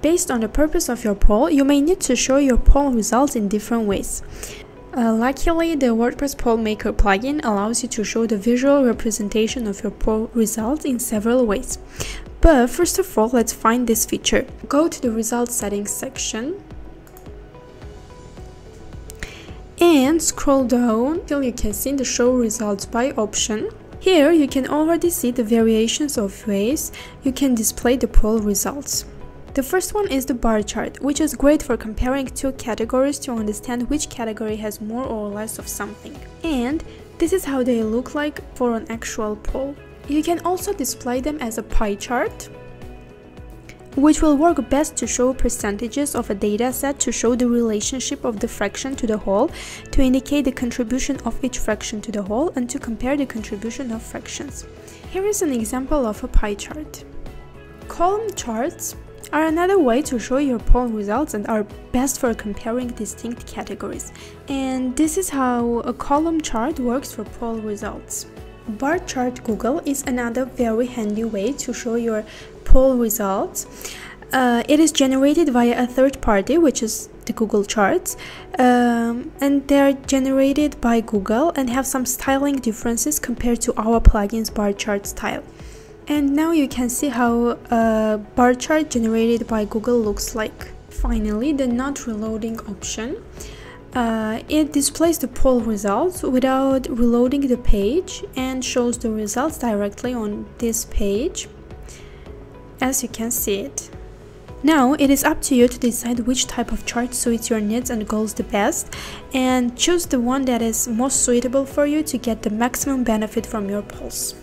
Based on the purpose of your poll, you may need to show your poll results in different ways. Uh, luckily, the WordPress Poll Maker plugin allows you to show the visual representation of your poll results in several ways. But first of all, let's find this feature. Go to the Results Settings section and scroll down till you can see the Show Results by option. Here you can already see the variations of ways you can display the poll results. The first one is the bar chart, which is great for comparing two categories to understand which category has more or less of something. And this is how they look like for an actual poll. You can also display them as a pie chart, which will work best to show percentages of a data set to show the relationship of the fraction to the whole, to indicate the contribution of each fraction to the whole, and to compare the contribution of fractions. Here is an example of a pie chart. Column charts are another way to show your poll results and are best for comparing distinct categories. And this is how a column chart works for poll results. Bar chart Google is another very handy way to show your poll results. Uh, it is generated via a third party, which is the Google Charts, um, and they're generated by Google and have some styling differences compared to our plugin's bar chart style. And now you can see how a bar chart generated by Google looks like. Finally, the not reloading option. Uh, it displays the poll results without reloading the page and shows the results directly on this page as you can see it. Now it is up to you to decide which type of chart suits your needs and goals the best and choose the one that is most suitable for you to get the maximum benefit from your polls.